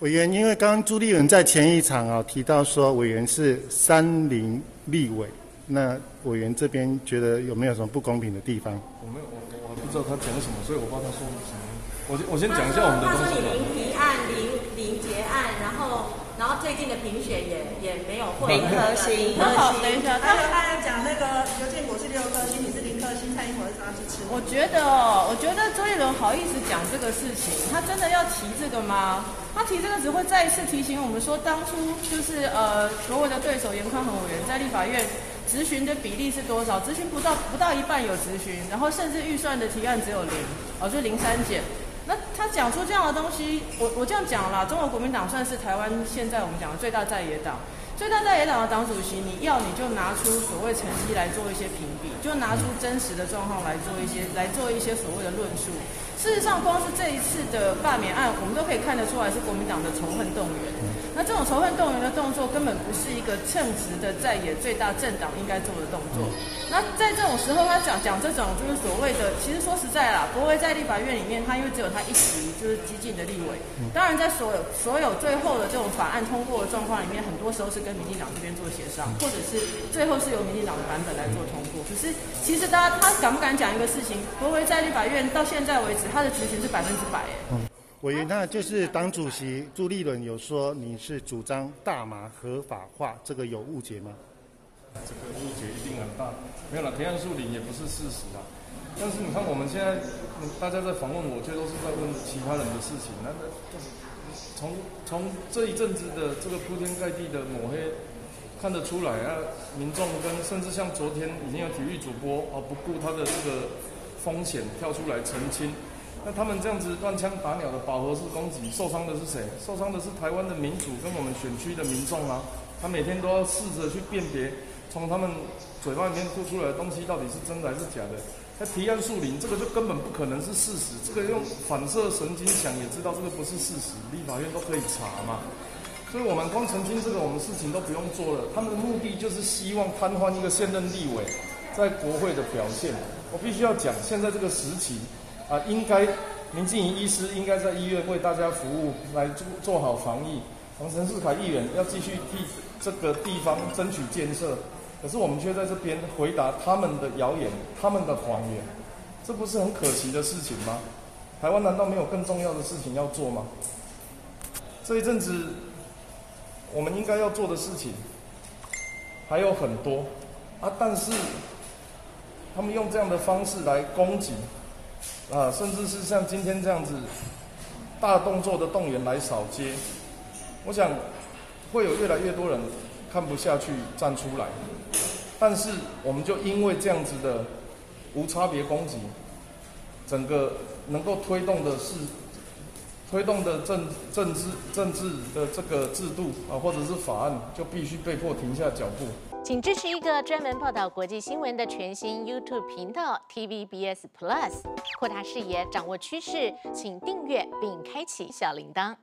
委员，因为刚刚朱立伦在前一场啊提到说，委员是三零立委，那委员这边觉得有没有什么不公平的地方？我没有，我我还不知道他讲什么，所以我帮他说什么。我我先讲一下我们的东西。他说你零提案、零零结案，然后然后最近的评选也也没有获得零颗星。那好，等一下，他他在讲那个刘建国是六颗星，你是零我觉得哦，我觉得周杰伦好意思讲这个事情，他真的要提这个吗？他提这个只会再一次提醒我们说，当初就是呃所谓的对手严宽宏委员在立法院质询的比例是多少？质询不到不到一半有质询，然后甚至预算的提案只有零，哦，就零三减。那他讲出这样的东西，我我这样讲啦，中国国民党算是台湾现在我们讲的最大在野党。最大在野党的党主席，你要你就拿出所谓成绩来做一些评比，就拿出真实的状况来做一些来做一些所谓的论述。事实上，光是这一次的罢免案，我们都可以看得出来是国民党的仇恨动员。那这种仇恨动员的动作，根本不是一个称职的在野最大政党应该做的动作。那在这种时候，他讲讲这种就是所谓的，其实说实在啦，国会在立法院里面，他因为只有他一席就是激进的立委。当然，在所有所有最后的这种法案通过的状况里面，很多时候是跟民进党这边做协商，或者是最后是由民进党的版本来做通过。可是，其实大家他敢不敢讲一个事情？国会在立法院到现在为止，他的执行是百分之百。哎。委员，那就是党主席朱立伦有说你是主张大麻合法化，这个有误解吗？这个误解一定很大。没有了，提案树林也不是事实啊。但是你看我们现在，大家在访问我，却都是在问其他人的事情。那那从从这一阵子的这个铺天盖地的抹黑，看得出来啊，民众跟甚至像昨天已经有体育主播啊，不顾他的这个风险跳出来澄清。那他们这样子乱枪打鸟的饱和式攻击，受伤的是谁？受伤的是台湾的民主跟我们选区的民众啊！他每天都要试着去辨别，从他们嘴巴里面吐出来的东西到底是真的还是假的。那提案树林这个就根本不可能是事实，这个用反射神经想也知道这个不是事实，立法院都可以查嘛。所以我们光澄清这个，我们事情都不用做了。他们的目的就是希望瘫痪一个现任立委在国会的表现。我必须要讲，现在这个时期。啊，应该林静怡医师应该在医院为大家服务，来做做好防疫。我们陈世凯议员要继续替这个地方争取建设，可是我们却在这边回答他们的谣言、他们的谎言，这不是很可惜的事情吗？台湾难道没有更重要的事情要做吗？这一阵子我们应该要做的事情还有很多啊，但是他们用这样的方式来攻击。啊，甚至是像今天这样子大动作的动员来扫街，我想会有越来越多人看不下去站出来。但是我们就因为这样子的无差别攻击，整个能够推动的是推动的政政治政治的这个制度啊，或者是法案，就必须被迫停下脚步。请支持一个专门报道国际新闻的全新 YouTube 频道 TVBS Plus，扩大视野，掌握趋势，请订阅并开启小铃铛。